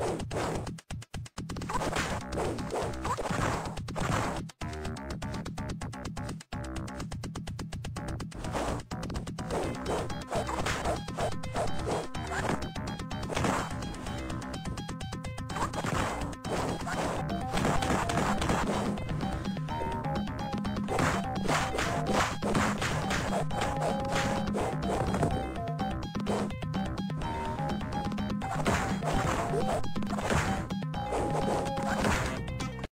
Oh, my God.